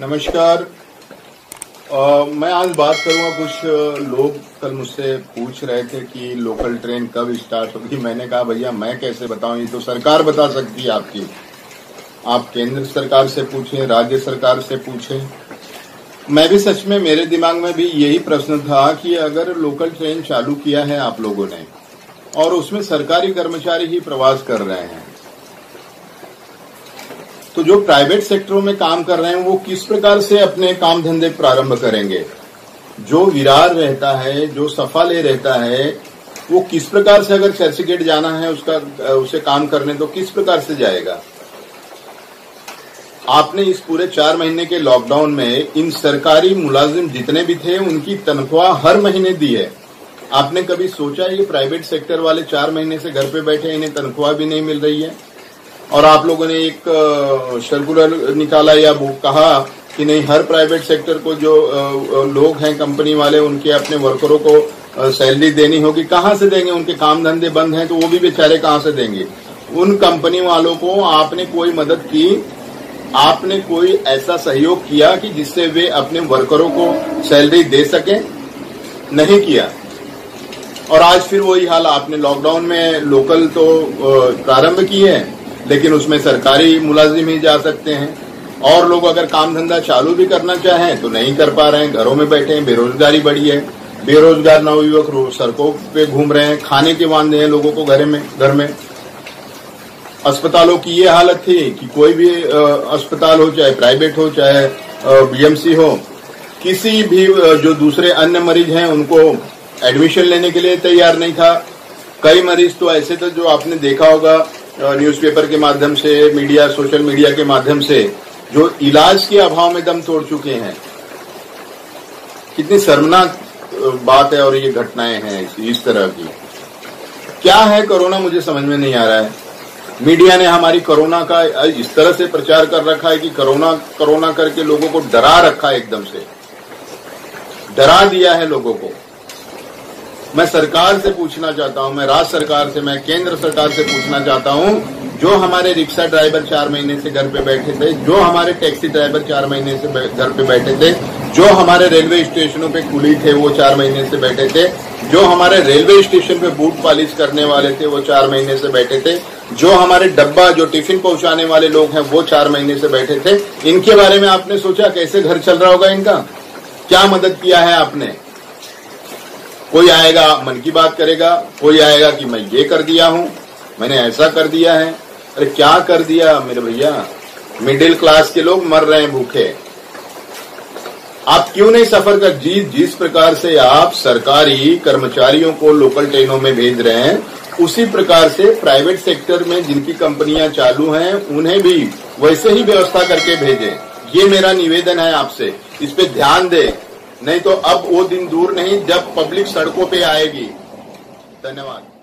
नमस्कार। आ, मैं आज बात करूँगा कुछ लोग कल मुझसे पूछ रहे थे कि लोकल ट्रेन कब स्टार्ट होगी। मैंने कहा भैया मैं कैसे बताऊँ? ये तो सरकार बता सकती है आपकी। आप केंद्र सरकार से पूछें राज्य सरकार से पूछें। मैं भी सच में मेरे दिमाग में भी यही प्रश्न था कि अगर लोकल ट्रेन चालू किया है आप लोगों ने और उसमें सरकारी कर्मचारी ही प्रवास कर रहे हैं तो जो प्राइवेट सेक्टरों में काम कर रहे हैं, वो किस प्रकार से अपने काम धंधे प्रारंभ करेंगे? जो विरार रहता है, जो सफाले रहता है, वो किस प्रकार से अगर चर्च गेट जाना है उसका, उसे काम करने तो किस प्रकार से जाएगा? आपने इस पूरे चार महीने के लॉकडाउन में इन सरकारी मुलाजिम जितने भी थे, उनकी तनख्वाह हर महीने दी है। आपने कभी सोचा है ये प्राइवेट सेक्टर वाले चार महीने से घर पे बैठे इन्हें तनख्वाह भी नहीं मिल रही है? और आप लोगों ने एक सर्कुलर निकाला या कहा कि नहीं, हर प्राइवेट सेक्टर को जो लोग हैं कंपनी वाले, उनके अपने वर्करों को सैलरी देनी होगी। कहाँ से देंगे? उनके काम धंधे बंद हैं तो वो भी बेचारे कहाँ से देंगे? उन कंपनी वालों को आपने कोई मदद की? आपने कोई ऐसा सहयोग किया कि जिससे वे अपने वर्करों को सैलरी दे सके? नहीं किया। और आज फिर वही हाल, आपने लॉकडाउन में लोकल तो प्रारंभ की है। लेकिन उसमें सरकारी मुलाजिम ही जा सकते हैं। और लोग अगर काम धंधा चालू भी करना चाहें तो नहीं कर पा रहे हैं। घरों में बैठे हैं, बेरोजगारी बढ़ी है। बेरोजगार नवयुवक सड़कों पे घूम रहे हैं, खाने के वादे हैं लोगों को घर में घर में। अस्पतालों की ये हालत थी कि कोई भी अस्पताल हो, चाहे प्राइवेट हो, चाहे बीएमसी हो, किसी भी जो दूसरे अन्य मरीज़ हैं, उनको एडमिशन लेने के लिए तैयार नहीं था। कई मरीज़ तो ऐसे थे जो आपने देखा होगा न्यूज़पेपर के माध्यम से मीडिया सोशल मीडिया के माध्यम से जो इलाज के अभाव में दम तोड़ चुके हैं। कितनी शर्मनाक बात है और ये घटनाएँ हैं इस तरह की। क्या है कोरोना मुझे समझ में नहीं आ रहा है। मीडिया ने हमारी कोरोना का इस तरह से प्रचार कर रखा है कि कोरोना कोरोना करके लोगों को डरा रखा है एकदम से। डरा दिया है लोगों को। मैं सरकार से पूछना चाहता हूँ, मैं राज्य सरकार से, मैं केंद्र सरकार से पूछना चाहता हूँ, जो हमारे रिक्शा ड्राइवर चार महीने से घर पे बैठे थे, जो हमारे टैक्सी ड्राइवर चार महीने से घर पे बैठे थे, जो हमारे रेलवे स्टेशनों पे कुली थे, वो चार महीने से बैठे थे, जो हमारे रेलवे स्टेशन पे बूट पॉलिश करने वाले थे, वो चार महीने से बैठे थे, जो हमारे डब्बा, जो टिफ़िन पहुँचाने वाले लोग हैं, वो चार महीने से बैठे थे। इनके बारे में आपने सोचा, कैसे घर चल रहा होगा इनका? क्या मदद किया है आपने? कोई आएगा, मन की बात करेगा, कोई आएगा कि मैं ये कर दिया हूँ, मैंने ऐसा कर दिया है। अरे क्या कर दिया मेरे भैया? मिडिल क्लास के लोग मर रहे हैं भूखे। आप क्यों नहीं सफ़र कर जिस जिस प्रकार से आप सरकारी कर्मचारियों को लोकल ट्रेनों में भेज रहे हैं, उसी प्रकार से प्राइवेट सेक्टर में जिनकी कंपनियाँ चालू हैं, उन्हें भी वैसे ही व्यवस्था करके भेजें। ये मेरा निवेदन है आपसे। इस पे ध्यान दें। नहीं तो अब वो दिन दूर नहीं जब पब्लिक सड़कों पे आएगी। धन्यवाद।